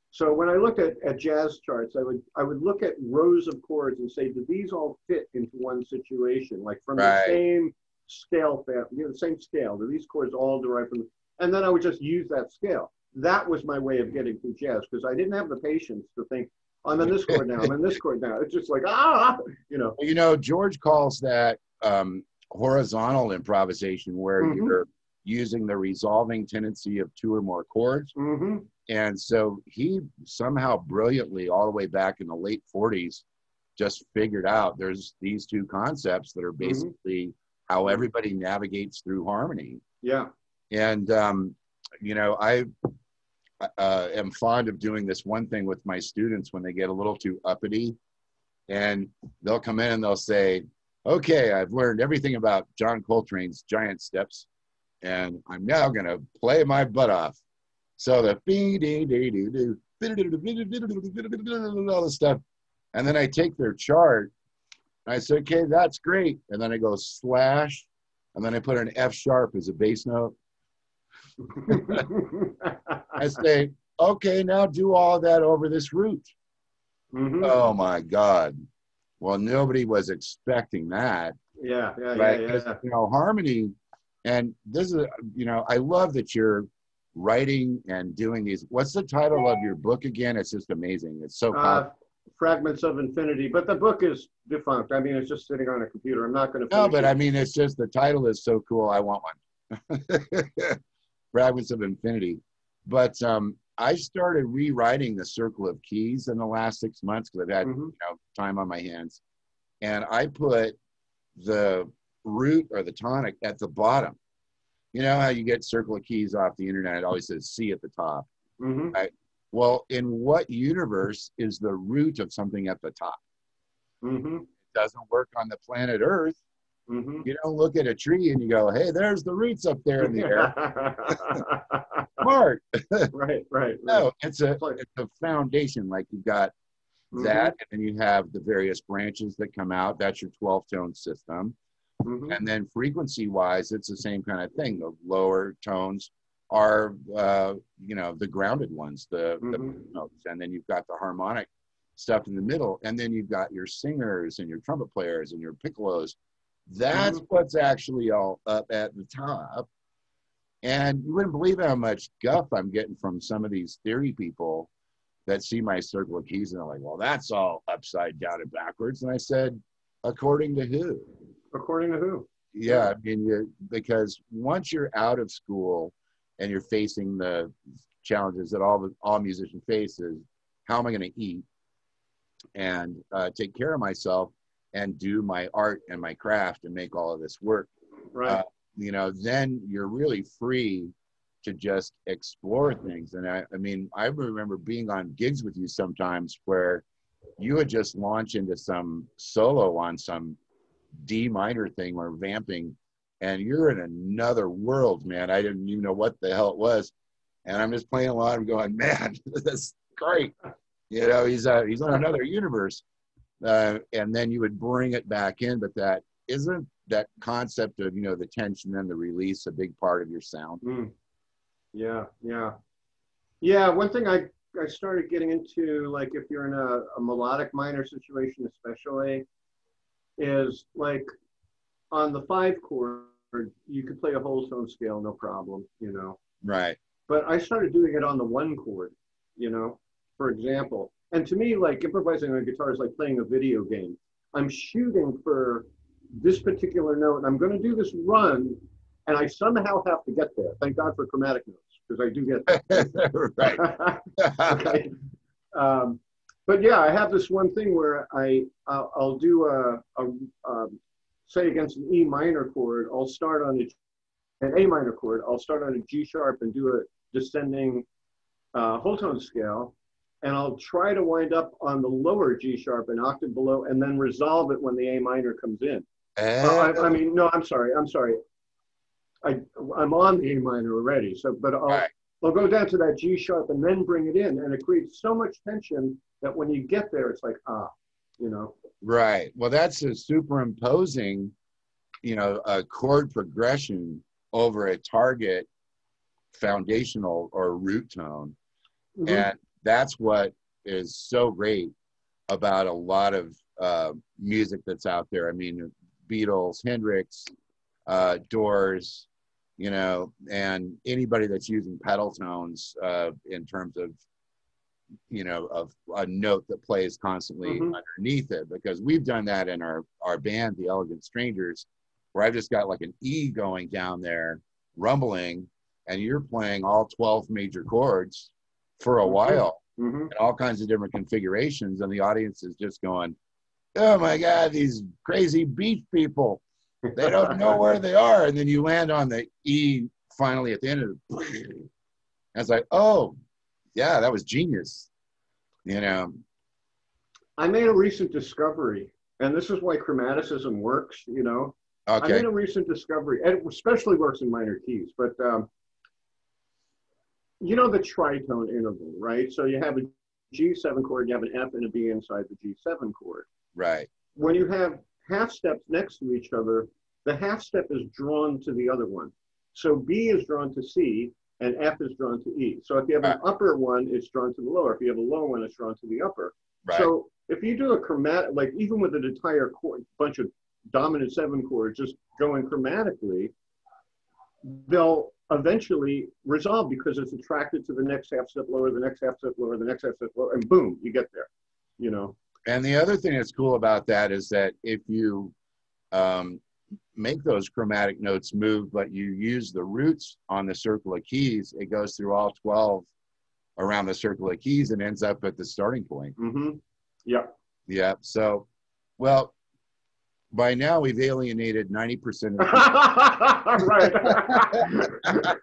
So when I look at, at jazz charts, I would I would look at rows of chords and say, do these all fit into one situation? Like from Right. the same scale, fa- you know, the same scale. Do these chords all derive from? And then I would just use that scale. That was my way of getting through jazz because I didn't have the patience to think, I'm in this chord now. I'm in this chord now. It's just like ah, you know. You know, George calls that um, horizontal improvisation, where Mhm. you're using the resolving tendency of two or more chords. hmm And so he somehow brilliantly, all the way back in the late 40s, just figured out there's these two concepts that are Mhm. basically how everybody navigates through harmony. Yeah. And, um, you know, I uh, am fond of doing this one thing with my students when they get a little too uppity. And they'll come in and they'll say, okay, I've learned everything about John Coltrane's giant steps, and I'm now going to play my butt off. So the all this stuff. And then I take their chart and I say, okay, that's great. And then I go slash, and then I put an F sharp as a bass note. I say, okay, now do all that over this root. Mhm. Oh my God. Well, nobody was expecting that. Yeah, yeah, right? yeah, yeah. You know, harmony, and this is, you know, I love that you're writing and doing these. What's the title of your book again? It's just amazing. It's so Uh. Fragments of Infinity, but the book is defunct. I mean, it's just sitting on a computer. I'm not going to. No, but I mean, it's just the title is so cool. I want one. Fragments of Infinity. But um, I started rewriting the Circle of Keys in the last six months because I've had Mhm. you know time on my hands, and I put the root or the tonic at the bottom. You know how you get Circle of Keys off the internet? It always says C at the top. hmm Well, in what universe is the root of something at the top? hmm It doesn't work on the planet Earth. hmm You don't look at a tree and you go, "Hey, there's the roots up there in the air." Mark, right, right. No, it's a It's a foundation. Like you've got Mhm, that, and then you have the various branches that come out. That's your 12 tone system. mhm, And then frequency wise, it's the same kind of thing. The lower tones are, uh, you know, the grounded ones, the, the Mhm. notes. And then you've got the harmonic stuff in the middle. And then you've got your singers and your trumpet players and your piccolos. That's Mhm. what's actually all up at the top. And you wouldn't believe how much guff I'm getting from some of these theory people that see my circle of keys and they're like, well, that's all upside down and backwards. And I said, according to who? According to who? Yeah, I mean, you, because once you're out of school and you're facing the challenges that all the all musicians face is how am I going to eat and uh, take care of myself and do my art and my craft and make all of this work. Right. Uh, You know, then you're really free to just explore things. And I, I mean, I remember being on gigs with you sometimes where you would just launch into some solo on some D minor thing or vamping, and you're in another world, man. I didn't even know what the hell it was, and I'm just playing along and going, man, that's great. You know, he's uh, he's on another universe, uh, and then you would bring it back in, but that isn't that concept of you know the tension and the release a big part of your sound. Mm. Yeah, yeah, yeah. One thing I I started getting into, like if you're in a, a melodic minor situation, especially, is like on the five chord, you could play a whole tone scale, no problem, you know. Right. But I started doing it on the one chord, you know, for example. And to me, like improvising on guitar is like playing a video game. I'm shooting for this particular note, and I'm going to do this run, and I somehow have to get there. Thank God for chromatic notes, because I do get there. right. okay. Um, but yeah, I have this one thing where I I'll, I'll do a, a um, say against an E minor chord. I'll start on a, an A minor chord. I'll start on a G sharp and do a descending uh, whole tone scale, and I'll try to wind up on the lower G sharp, an octave below, and then resolve it when the A minor comes in. Uh, I, I mean, no, I'm sorry, I'm sorry. I I'm on the A minor already, so but I'll Right. I'll go down to that G sharp and then bring it in, and it creates so much tension that when you get there, it's like ah, you know. Right. Well, that's a superimposing, you know, a chord progression over a target foundational or root tone. Mhm. And that's what is so great about a lot of uh, music that's out there. I mean, Beatles, Hendrix, uh, Doors, you know, and anybody that's using pedal tones uh, in terms of, you know, of a note that plays constantly Mhm. underneath it. Because we've done that in our our band, The Elegant Strangers, where I've just got like an E going down there, rumbling, and you're playing all 12 major chords for a Mhm. while Mhm. in all kinds of different configurations, and the audience is just going, "Oh my God, these crazy beach people! They don't know where they are." And then you land on the E finally at the end of it. And it's like, "Oh, yeah, that was genius," you know. I made a recent discovery, and this is why chromaticism works. You know, okay. I made a recent discovery, and it especially works in minor keys. But um, you know the tritone interval, right? So you have a G7 chord, you have an F and a B inside the G7 chord. right, When you have half steps next to each other, the half step is drawn to the other one. So B is drawn to C, and F is drawn to E. So if you have an upper one, it's drawn to the lower. If you have a lower one, it's drawn to the upper. right, So if you do a chromatic, like even with an entire chord, bunch of dominant seven chords just going chromatically, they'll eventually resolve because it's attracted to the next half step lower, the next half step lower, the next half step lower, and boom, you get there. You know. And the other thing that's cool about that is that if you um, make those chromatic notes move, but you use the roots on the circle of keys, it goes through all 12 around the circle of keys and ends up at the starting point. Mm-hmm. Yeah. Yeah. So, well, by now we've alienated 90% of right.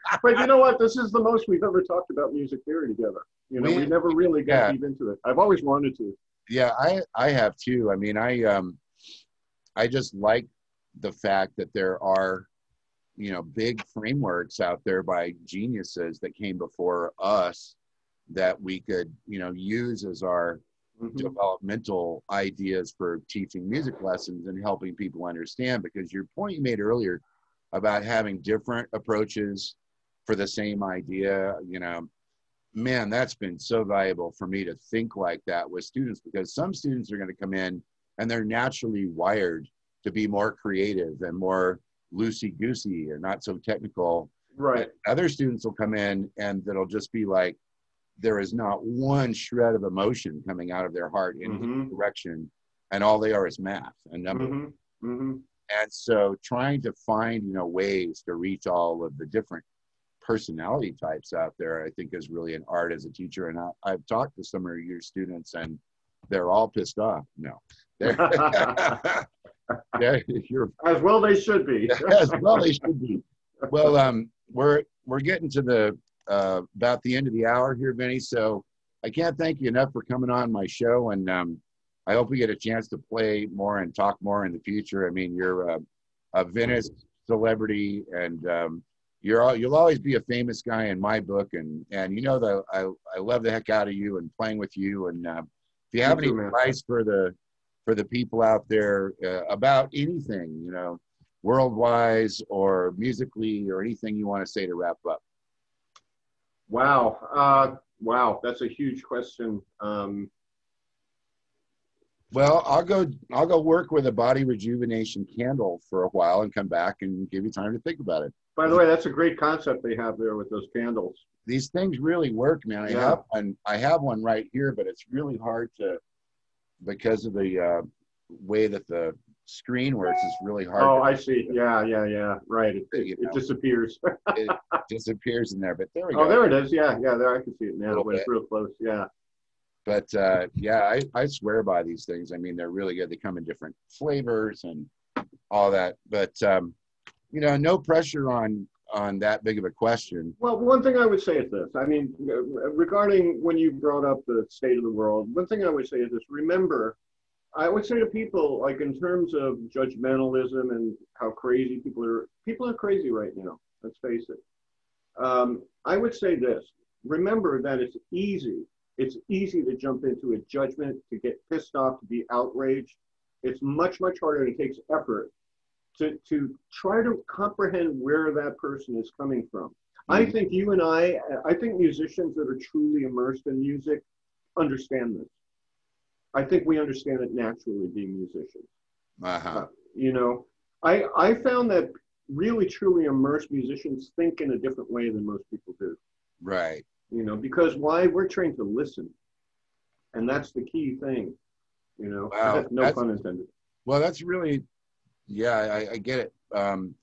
but you know what? This is the most we've ever talked about music theory together. You know, we, we never really got yeah. deep into it. I've always wanted to. Yeah, I I have too. I mean, I um I just like the fact that there are you know big frameworks out there by geniuses that came before us that we could you know use as our mm-hmm. developmental ideas for teaching music lessons and helping people understand because your point you made earlier about having different approaches for the same idea you know man that's been so valuable for me to think like that with students because some students are going to come in and they're naturally wired to be more creative and more loosey goosey and not so technical. Right. other students will come in and that'll just be like, there is not one shred of emotion coming out of their heart in mm-hmm. direction, and all they are is math and numbers. Mm-hmm. Mm-hmm. And so, trying to find you know ways to reach all of the different personality types out there, I think, is really an art as a teacher. And I, I've talked to some of your students, and they're all pissed off. No, yeah, you're as well. They should be. as well, they should be. Well, um, we're we're getting to the uh, about the end of the hour here, Vinnie. So I can't thank you enough for coming on my show, and um, I hope we get a chance to play more and talk more in the future. I mean, you're a, a Venice celebrity, and um, you're all, you'll always be a famous guy in my book, and and you know that I I love the heck out of you and playing with you. And uh, if you have any advice for the for the people out there uh, about anything, you know, worldwide or musically or anything you want to say to wrap up? Wow. Uh, wow. That's a huge question. Um, well, I'll go. I'll go work with a body rejuvenation candle for a while and come back and give you time to think about it. By the way, that's a great concept they have there with those candles. These things really work, man. I yeah. have one. I have one right here, but it's really hard to because of the uh, way that the screen works, it's really hard. Oh, I see. Yeah, yeah, yeah. Right. It, it, it disappears. it disappears in there, but there we go. Oh, there it is. Yeah, yeah. There I can see it now, but it's real close. Yeah. But uh, yeah, I, I swear by these things. I mean, they're really good. They come in different flavors and all that. But um, you know, no pressure on on that big of a question. Well, one thing I would say is this. I mean, regarding when you brought up the state of the world, one thing I would say is this: remember, I would say to people, like in terms of judgmentalism and how crazy people are, people are crazy right now. Let's face it. Um, I would say this: remember that it's easy. It's easy to jump into a judgment, to get pissed off, to be outraged. It's much, much harder. And it takes effort to, to try to comprehend where that person is coming from. Mm-hmm. I think you and I, I think musicians that are truly immersed in music understand this. I think we understand it naturally being musicians. Uh-huh. Uh, you know, I, I found that really truly immersed musicians think in a different way than most people do. Right. You know, because why? We're trained to listen. And that's the key thing. You know, wow. no that's, pun intended. Well, that's really yeah, I, I get it. Um,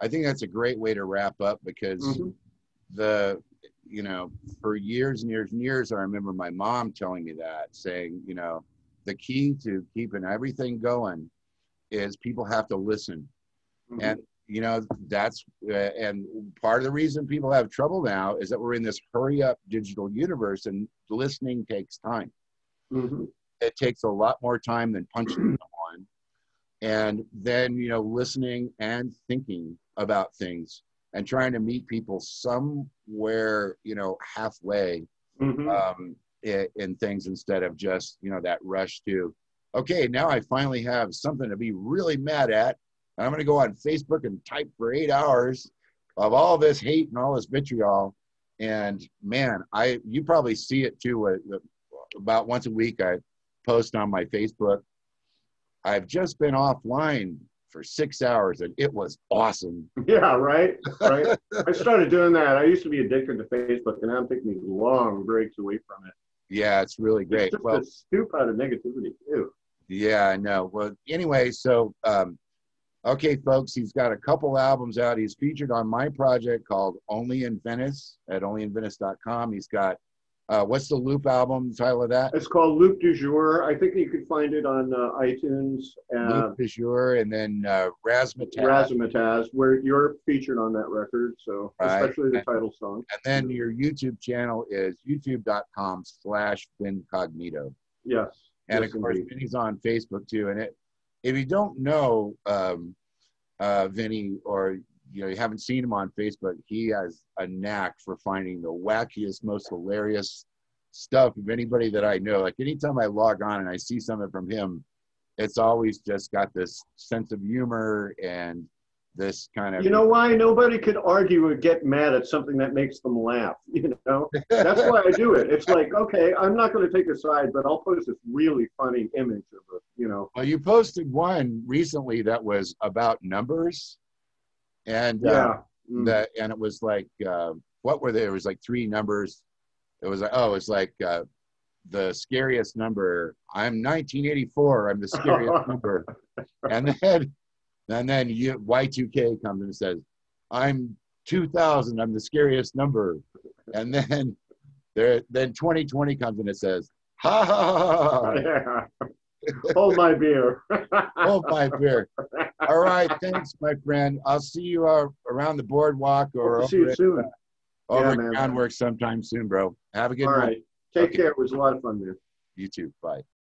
I think that's a great way to wrap up because mm-hmm. the, you know, for years and years and years, I remember my mom telling me that, saying, you know, the key to keeping everything going is people have to listen. Mm-hmm. And, you know, that's, uh, and part of the reason people have trouble now is that we're in this hurry up digital universe and listening takes time. Mm-hmm. It takes a lot more time than punching and then you know listening and thinking about things and trying to meet people somewhere you know halfway mm-hmm. um, in, in, things instead of just you know that rush to okay now i finally have something to be really mad at and i'm going to go on facebook and type for eight hours of all this hate and all this vitriol and man i you probably see it too uh, about once a week i post on my facebook I've just been offline for six hours, and it was awesome. Yeah, right, right. I started doing that. I used to be addicted to Facebook, and now I'm taking these long breaks away from it. Yeah, it's really great. It's just well, a scoop out of negativity too. yeah, I know. Well, anyway, so um, okay, folks, he's got a couple albums out. He's featured on my project called Only in Venice at onlyinvenice.com. He's got uh, what's the Loop album title of that? It's called Loop du Jour. I think you can find it on uh, iTunes. Uh, Loop du Jour, and then uh, Razzmatazz. Razzmatazz, where you're featured on that record, so Right. especially the title song. And then your YouTube channel is youtube.com slash Vincognito. Yes. And yes, of course, indeed. Vinnie's on Facebook too. And it, if you don't know um, uh, Vinnie or you know you haven't seen him on Facebook, he has a knack for finding the wackiest, most hilarious stuff of anybody that I know. Like anytime I log on and I see something from him, it's always just got this sense of humor and this kind of You know why nobody could argue or get mad at something that makes them laugh? You know, that's why I do it. It's like, okay, I'm not going to take a side, but I'll post this really funny image of a, you know, Well, you posted one recently that was about numbers, and uh, yeah. Mm. that and it was like uh, what were they? It was like three numbers. It was like oh, it's like uh, the scariest number. I'm 1984. I'm the scariest number, and then and then you, Y2K comes and says I'm 2000. I'm the scariest number, and then there then 2020 comes and it says ha ha ha. ha, ha. yeah. Hold my beer. Hold my beer. All right, thanks, my friend. I'll see you uh, around the boardwalk or Hope see you over, at, soon. over Yeah, at groundwork sometime soon, bro. Have a good All night. right. Take Okay. care. It was a lot of fun, man. You too. Bye.